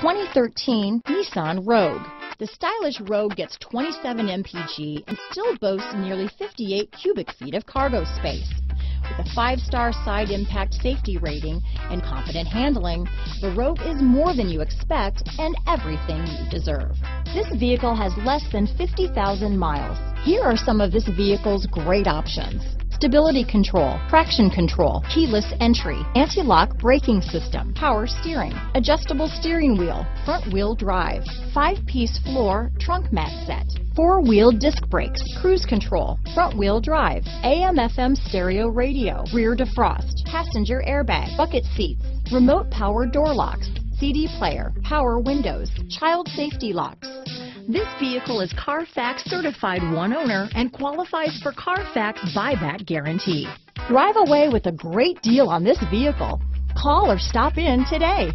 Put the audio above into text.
2013 Nissan Rogue. The stylish Rogue gets 27 mpg and still boasts nearly 58 cubic feet of cargo space. With a five-star side impact safety rating and confident handling, the Rogue is more than you expect and everything you deserve. This vehicle has less than 50,000 miles. Here are some of this vehicle's great options stability control, traction control, keyless entry, anti-lock braking system, power steering, adjustable steering wheel, front wheel drive, five-piece floor trunk mat set, four-wheel disc brakes, cruise control, front wheel drive, AM FM stereo radio, rear defrost, passenger airbag, bucket seats, remote power door locks, CD player, power windows, child safety locks, this vehicle is Carfax certified one owner and qualifies for Carfax buyback guarantee. Drive away with a great deal on this vehicle. Call or stop in today.